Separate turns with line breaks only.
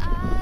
I